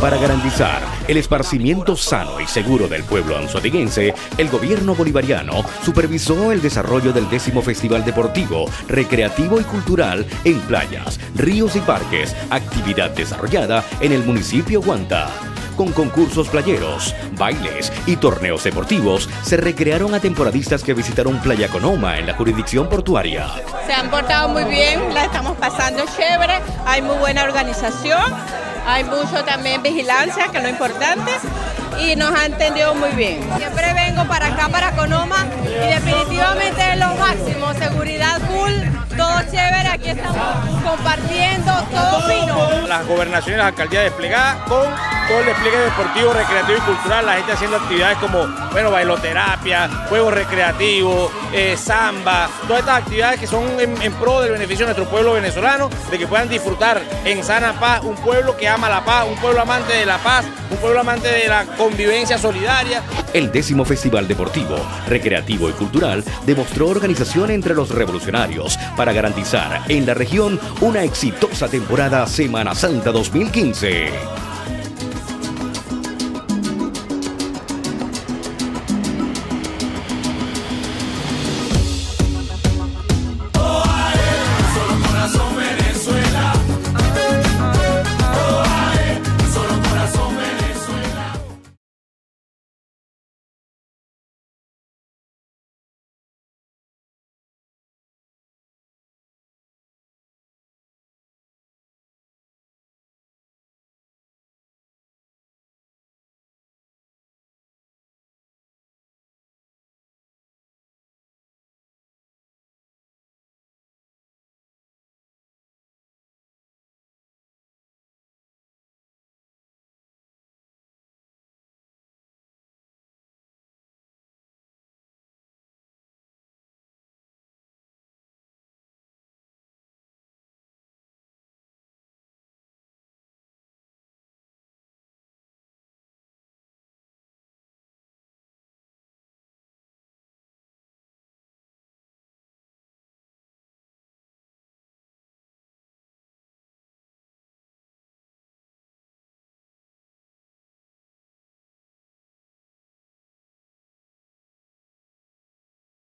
Para garantizar el esparcimiento sano y seguro del pueblo anzuatiguense, el gobierno bolivariano supervisó el desarrollo del décimo Festival Deportivo, Recreativo y Cultural en playas, ríos y parques, actividad desarrollada en el municipio Guanta con concursos playeros, bailes y torneos deportivos, se recrearon a temporadistas que visitaron Playa Conoma en la jurisdicción portuaria. Se han portado muy bien, la estamos pasando chévere, hay muy buena organización, hay mucho también vigilancia, que es lo importante, y nos han entendido muy bien. Siempre vengo para acá, para Conoma, y definitivamente es lo máximo, seguridad full, todo chévere, aquí estamos compartiendo, todo fino. Las gobernaciones, las alcaldías desplegadas con todo el despliegue deportivo, recreativo y cultural, la gente haciendo actividades como, bueno, bailoterapia, juegos recreativos, eh, samba, todas estas actividades que son en, en, pro del beneficio de nuestro pueblo venezolano, de que puedan disfrutar en sana paz, un pueblo que ama la paz, un pueblo amante de la paz, un pueblo amante de la convivencia solidaria. El décimo Festival Deportivo, Recreativo y Cultural demostró organización entre los revolucionarios para garantizar en la región una exitosa temporada Semana Santa 2015.